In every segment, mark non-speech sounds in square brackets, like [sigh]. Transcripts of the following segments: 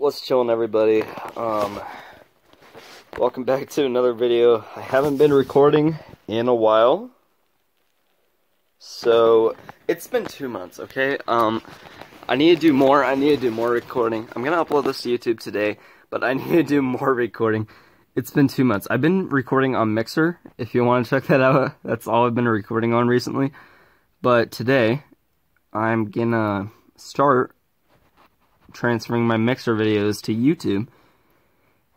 What's chilling, everybody? Um, welcome back to another video. I haven't been recording in a while, so it's been two months. Okay. Um, I need to do more. I need to do more recording. I'm gonna upload this to YouTube today, but I [laughs] need to do more recording. It's been two months. I've been recording on Mixer. If you want to check that out, [laughs] that's all I've been recording on recently. But today, I'm gonna start transferring my Mixer videos to YouTube.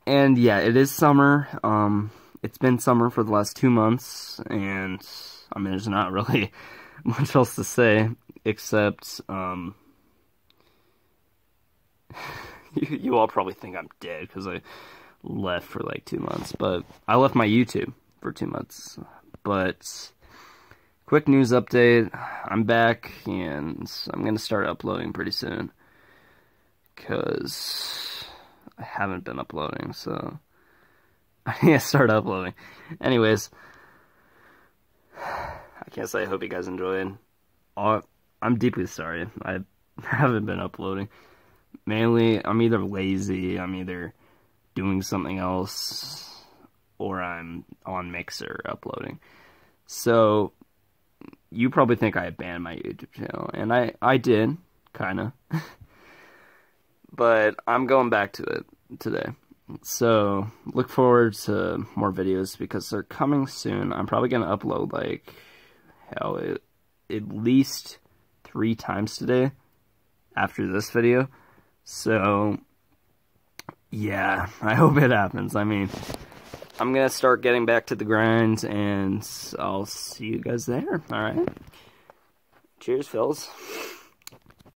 And yeah, it is summer. Um, it's been summer for the last two months, and I mean, there's not [laughs] really much else to say except, um, [laughs] you, you all probably think I'm dead because I left for like two months, but I left my YouTube for two months. But quick news update I'm back and I'm going to start uploading pretty soon because I haven't been uploading, so [laughs] I need to start uploading. Anyways, I can't say I hope you guys enjoyed. Uh, I'm deeply sorry. I [laughs] haven't been uploading. Mainly, I'm either lazy, I'm either doing something else, or I'm on Mixer uploading. So, you probably think I banned my YouTube channel, and I, I did, kinda. [laughs] but I'm going back to it today. So look forward to more videos because they're coming soon. I'm probably gonna upload like hell it, at least three times today after this video. So yeah, [laughs] I hope it happens. I mean, I'm gonna start getting back to the grind, and I'll see you guys there. All right. Cheers, Phils.